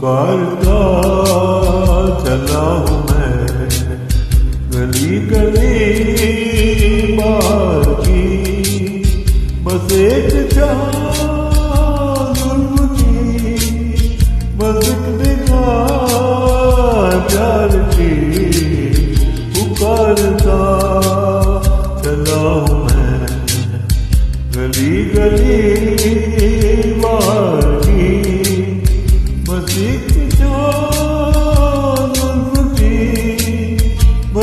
پکارتا چلا ہوں میں۔ گلی گلی بار کی۔ بس ایک چاہ ظلم کی۔ بس ایک نگاہ پیار کی۔ پکارتا چلا ہوں میں۔ گلی گلی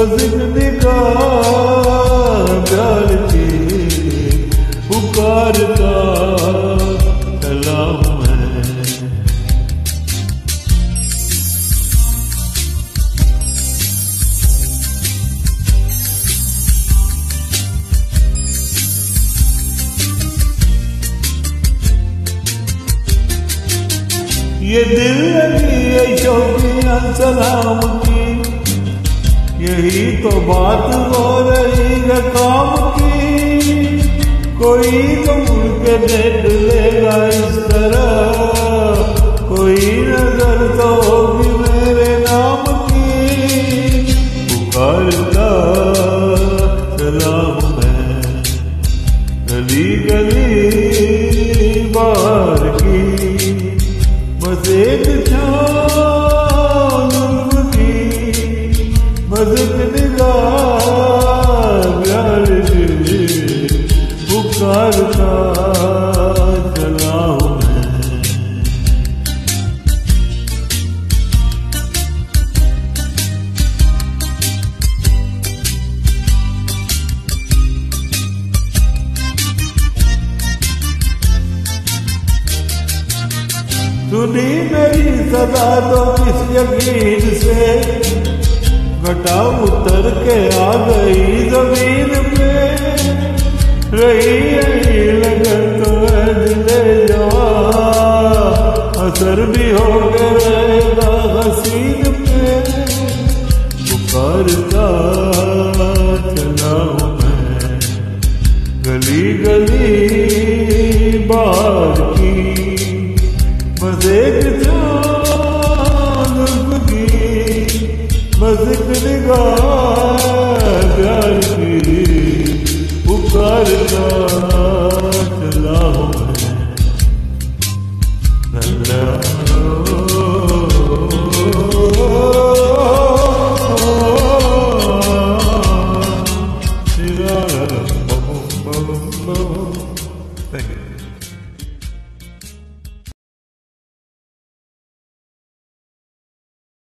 بس ایک پکارتا میں یہ دل لگی ہے شوقیاں سلام کی۔ یہی تو بات ہو رہی ہے کام کی۔ کوئی تو مڑ کے دیکھ لے گا اس طرح۔ کوئی نظر تو ہوگی میرے نام کی۔ پکارتا چلا ہوں میں گلی گلی بار کی۔ بس ایک کی نگاہ پیار پکارتا چلا ہوں میں سنی میری صدا تو کس یقین سے گٹا اتر کے آ گئی زمین پہ رہی یہی لگن تو ہے دل جوان اثر بھی ہو گئے گا حسین پہ پکارتا چلا ہوں میں گلی گلی بار کی بس بس ایک